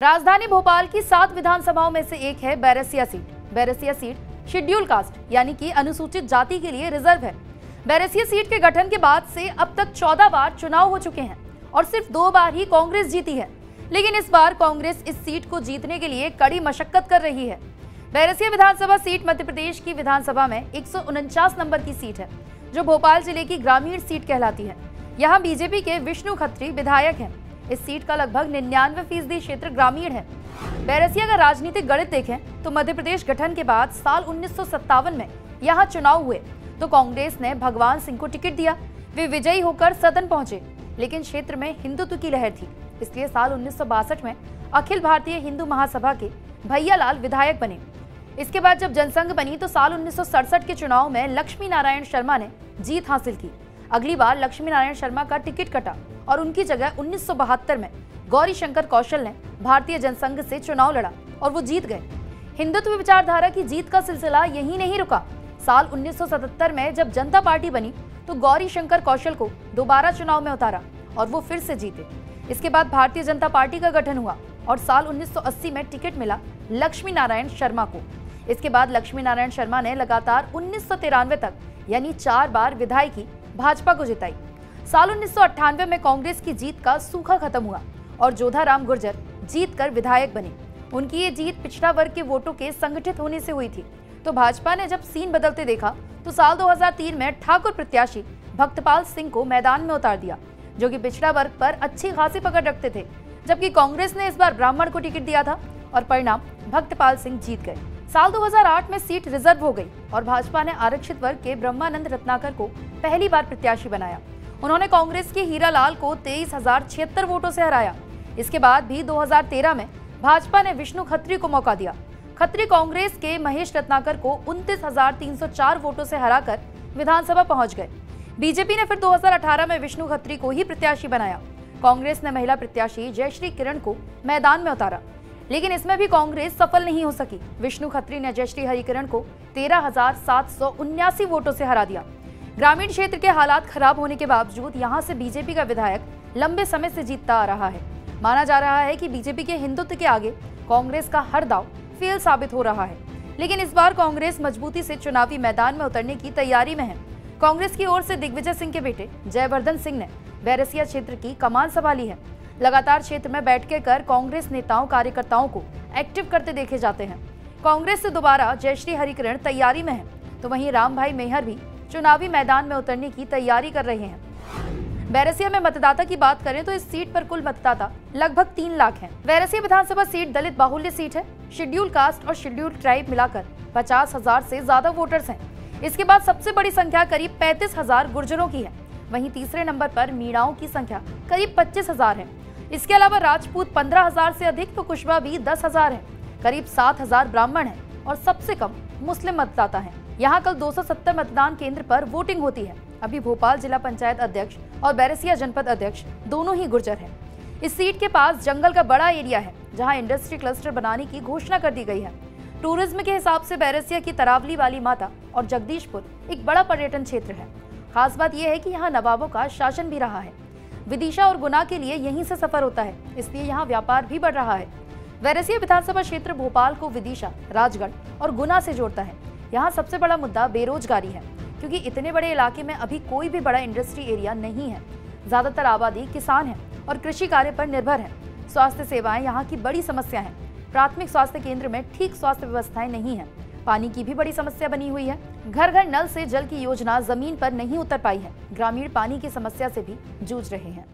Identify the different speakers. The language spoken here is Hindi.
Speaker 1: राजधानी भोपाल की सात विधानसभाओं में से एक है Berasia seat. Berasia seat schedule caste यानी कि अनुसूचित जाति के लिए रिज़र्व है। बैरसिया सीट के गठन के बाद से अब तक चौदह बार चुनाव हो चुके हैं और सिर्फ़ दो बार ही कांग्रेस जीती है। लेकिन इस बार कांग्रेस इस सीट को जीतने के लिए कड़ी मशक्कत कर रही है। बैरसिया विधानसभा सीट मध्य प्रदेश की विधानसभा में एक सौ उनचास नंबर की सीट है, जो भोपाल ज़िले की ग्रामीण सीट कहलाती है। यहाँ बीजेपी के विष्णु खत्री विधायक हैं। इस सीट का लगभग निन्यानवे फ़ीसदी क्षेत्र ग्रामीण है। बैरसिया का राजनीतिक गणित देखें तो मध्य प्रदेश गठन के बाद साल उन्नीस सौ सत्तावन में यहाँ चुनाव हुए तो कांग्रेस ने भगवान सिंह को टिकट दिया। वे विजयी होकर सदन पहुँचे, लेकिन क्षेत्र में हिंदुत्व की लहर थी। इसलिए साल उन्नीस सौ बासठ में अखिल भारतीय हिंदू महासभा के भैयालाल विधायक बने। इसके बाद जब जनसंघ बनी तो साल उन्नीस सौ सड़सठ के चुनाव में लक्ष्मी नारायण शर्मा ने जीत हासिल की। अगली बार लक्ष्मी नारायण शर्मा का टिकट कटा और उनकी जगह उन्नीस सौ बहत्तर में गौरी शंकर कौशल ने भारतीय जनसंघ से चुनाव लड़ा और वो जीत गए। हिंदुत्व विचारधारा की जीत का सिलसिला यही नहीं रुका। साल 1977 में जब जनता पार्टी बनी तो गौरी शंकर कौशल को दोबारा चुनाव में उतारा और वो फिर से जीते। इसके बाद भारतीय जनता पार्टी का गठन हुआ और साल 1980 में टिकट मिला लक्ष्मी नारायण शर्मा को। इसके बाद लक्ष्मी नारायण शर्मा ने लगातार उन्नीस सौ तिरानवे तक, यानी चार बार विधायकी भाजपा को जिताई। साल उन्नीस सौ अट्ठानवे में कांग्रेस की जीत का सूखा खत्म हुआ और जोधाराम गुर्जर जीत कर विधायक बने। उनकी ये जीत पिछड़ा वर्ग के वोटों के संगठित होने से हुई थी। तो भाजपा ने जब सीन बदलते देखा तो साल 2003 में ठाकुर प्रत्याशी भक्तपाल सिंह को मैदान में उतार दिया, जो कि पिछड़ा वर्ग पर अच्छी खासी पकड़ रखते थे, जबकि कांग्रेस ने इस बार ब्राह्मण को टिकट दिया था और परिणाम भक्तपाल सिंह जीत गए। साल 2008 में सीट रिज़र्व हो गई और भाजपा ने आरक्षित वर्ग के ब्रह्मानंद रत्नाकर को पहली बार प्रत्याशी बनाया। उन्होंने कांग्रेस के हीरा लाल को तेईस वोटों से हराया। इसके बाद भी 2013 में भाजपा ने विष्णु खत्री को मौका दिया। खत्री कांग्रेस के महेश रत्नाकर को उनतीस वोटों से हराकर विधानसभा पहुँच गए। बीजेपी ने फिर 2018 में विष्णु खत्री को ही प्रत्याशी बनाया। कांग्रेस ने महिला प्रत्याशी जयश्री किरण को मैदान में उतारा। लेकिन इसमें भी कांग्रेस सफल नहीं हो सकी। विष्णु खत्री ने जयश्री हरिकिरण को तेरह वोटों से हरा दिया। ग्रामीण क्षेत्र के हालात खराब होने के बावजूद यहाँ से बीजेपी का विधायक लंबे समय से जीतता आ रहा है। माना जा रहा है कि बीजेपी के हिंदुत्व के आगे कांग्रेस का हर दाव फेल साबित हो रहा है। लेकिन इस बार कांग्रेस मजबूती से चुनावी मैदान में उतरने की तैयारी में है। कांग्रेस की ओर से दिग्विजय सिंह के बेटे जयवर्धन सिंह ने बैरसिया क्षेत्र की कमान संभाली है। लगातार क्षेत्र में बैठ कर कांग्रेस नेताओं, कार्यकर्ताओं को एक्टिव करते देखे जाते हैं। कांग्रेस से दोबारा जयश्री हरिकिरण तैयारी में है। तो वहीं राम भाई मेहर भी चुनावी मैदान में उतरने की तैयारी कर रहे हैं। बैरसिया में मतदाता की बात करें तो इस सीट पर कुल मतदाता लगभग तीन लाख हैं। बैरसिया विधानसभा सीट दलित बाहुल्य सीट है। शेड्यूल कास्ट और शेड्यूल ट्राइब मिलाकर पचास हज़ार से ज़्यादा वोटर्स हैं। इसके बाद सबसे बड़ी संख्या करीब पैंतीस हज़ार गुर्जरों की है। वहीं तीसरे नंबर पर मीणाओं की संख्या करीब पच्चीस हज़ार है। इसके अलावा राजपूत पंद्रह हज़ार से अधिक तो कुशवा भी दस हज़ार है। करीब सात हज़ार ब्राह्मण है और सबसे कम मुस्लिम मतदाता है। यहाँ कल 270 मतदान केंद्र पर वोटिंग होती है। अभी भोपाल जिला पंचायत अध्यक्ष और बैरसिया जनपद अध्यक्ष दोनों ही गुर्जर हैं। इस सीट के पास जंगल का बड़ा एरिया है, जहाँ इंडस्ट्री क्लस्टर बनाने की घोषणा कर दी गई है। टूरिज़्म के हिसाब से बैरसिया की तरावली वाली माता और जगदीशपुर एक बड़ा पर्यटन क्षेत्र है। खास बात यह है की यहाँ नवाबों का शासन भी रहा है। विदिशा और गुना के लिए यहीं से सफ़र होता है, इसलिए यहाँ व्यापार भी बढ़ रहा है। वैरसिया विधानसभा क्षेत्र भोपाल को विदिशा, राजगढ़ और गुना से जोड़ता है। यहाँ सबसे बड़ा मुद्दा बेरोजगारी है, क्योंकि इतने बड़े इलाके में अभी कोई भी बड़ा इंडस्ट्री एरिया नहीं है। ज़्यादातर आबादी किसान है और कृषि कार्य पर निर्भर है। स्वास्थ्य सेवाएँ यहाँ की बड़ी समस्या है। प्राथमिक स्वास्थ्य केंद्र में ठीक स्वास्थ्य व्यवस्थाएँ नहीं है। पानी की भी बड़ी समस्या बनी हुई है। घर घर नल से जल की योजना ज़मीन पर नहीं उतर पाई है। ग्रामीण पानी की समस्या से भी जूझ रहे हैं।